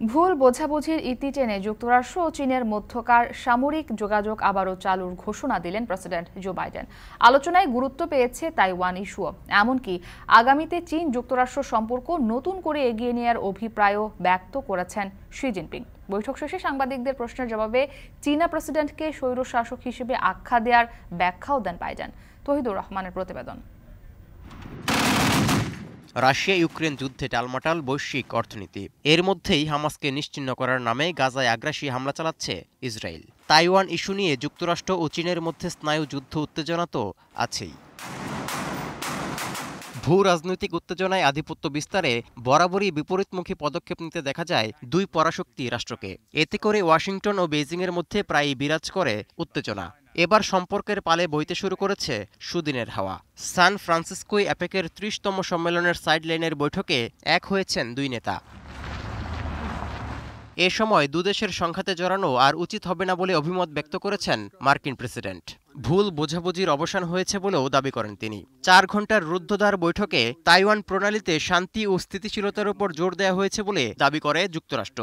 ভুল বোঝাবুঝির ইতি টেনে যুক্তরাষ্ট্র ও চীনের মধ্যকার সামরিক যোগাযোগ আবারও চালুর ঘোষণা দিলেন প্রেসিডেন্ট জো বাইডেন। আলোচনায় গুরুত্ব পেয়েছে তাইওয়ান ইস্যুও। এমনকি আগামীতে চীন যুক্তরাষ্ট্র সম্পর্ক নতুন করে এগিয়ে নেওয়ার অভিপ্রায়ও ব্যক্ত করেছেন শি জিনপিং। বৈঠক শেষে সাংবাদিকদের প্রশ্নের জবাবে চীনা প্রেসিডেন্টকে স্বৈরশাসক হিসেবে আখ্যা দেওয়ার ব্যাখ্যাও দেন বাইডেন। তহিদুর রহমানের প্রতিবেদন। রাশিয়া ইউক্রেন যুদ্ধে টালমাটাল বৈশ্বিক অর্থনীতি। এর মধ্যেই হামাসকে নিশ্চিহ্ন করার নামে গাজায় আগ্রাসী হামলা চালাচ্ছে ইসরায়েল। তাইওয়ান ইস্যু নিয়ে যুক্তরাষ্ট্র ও চীনের মধ্যে স্নায়ু যুদ্ধ উত্তেজনা তো আছেই। ভূ রাজনৈতিক উত্তেজনায় আধিপত্য বিস্তারে বরাবরই বিপরীতমুখী পদক্ষেপ নিতে দেখা যায় দুই পরাশক্তি রাষ্ট্রকে। এতে করে ওয়াশিংটন ও বেইজিংয়ের মধ্যে প্রায়ই বিরাজ করে উত্তেজনা। এবার সম্পর্কের পালে বইতে শুরু করেছে সুদিনের হাওয়া। সান ফ্রান্সিসকোয় অ্যাপেকের ত্রিশতম সম্মেলনের সাইডলাইনের বৈঠকে এক হয়েছেন দুই নেতা। এ সময় দুদেশের সংঘাতে জড়ানো আর উচিত হবে না বলে অভিমত ব্যক্ত করেছেন মার্কিন প্রেসিডেন্ট। ভুল বোঝাবুঝির অবসান হয়েছে বলেও দাবি করেন তিনি। চার ঘণ্টার রুদ্ধদ্বার বৈঠকে তাইওয়ান প্রণালীতে শান্তি ও স্থিতিশীলতার উপর জোর দেওয়া হয়েছে বলে দাবি করে যুক্তরাষ্ট্র।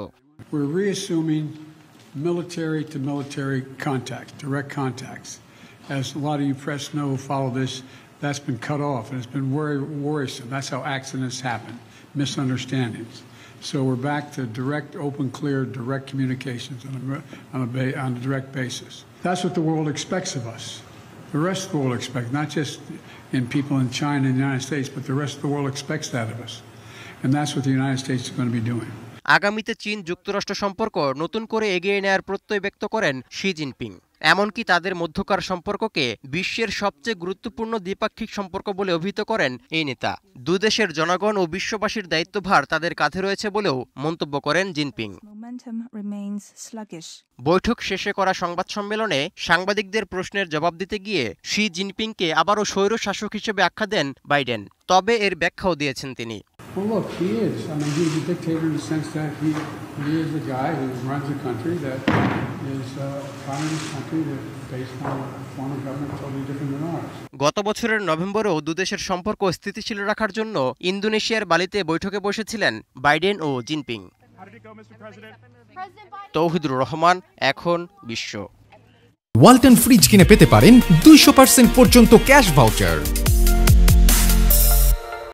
Military to military contact, direct contacts. As a lot of you press know, follow this, that's been cut off and it's been very worrisome. That's how accidents happen, misunderstandings. So we're back to direct, open, clear, direct communications on a, on a, on a direct basis. That's what the world expects of us. The rest of the world expects, not just in people in China and the United States, but the rest of the world expects that of us. And that's what the United States is going to be doing. আগামীতে চীন যুক্তরাষ্ট্র সম্পর্ক নতুন করে এগিয়ে নেয়ার প্রত্যয় ব্যক্ত করেন শি জিনপিং। এমনকি তাদের মধ্যকার সম্পর্ককে বিশ্বের সবচেয়ে গুরুত্বপূর্ণ দ্বিপাক্ষিক সম্পর্ক বলে অভিহিত করেন এই নেতা। দুদেশের জনগণ ও বিশ্ববাসীর দায়িত্বভার তাদের কাঁধে রয়েছে বলেও মন্তব্য করেন জিনপিং। বৈঠক শেষে করা সংবাদ সম্মেলনে সাংবাদিকদের প্রশ্নের জবাব দিতে গিয়ে শি জিনপিংকে আবারও স্বৈর শাসক হিসেবে আখ্যা দেন বাইডেন। তবে এর ব্যাখ্যাও দিয়েছেন তিনি। Well, look, he is. I mean, he's a dictator in the sense that he, he is the guy who runs a country that is a communist country that based on a form of government totally different than ours. গত বছরের নভেম্বরেও দুদেশের সম্পর্ক স্থিতিশীল রাখার জন্য ইন্দোনেশিয়ার বালিতে বৈঠকে বসেছিলেন বাইডেন ও জিনপিং তৌহিদুর রহমান এখন বিশ্ব ওয়ালটন ফ্রিজ কিনে পেতে পারেন দুইশো পার্সেন্ট পর্যন্ত ক্যাশ ভাউচার